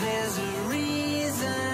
there's a reason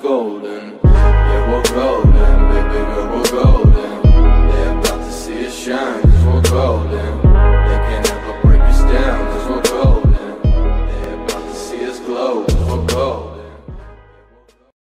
What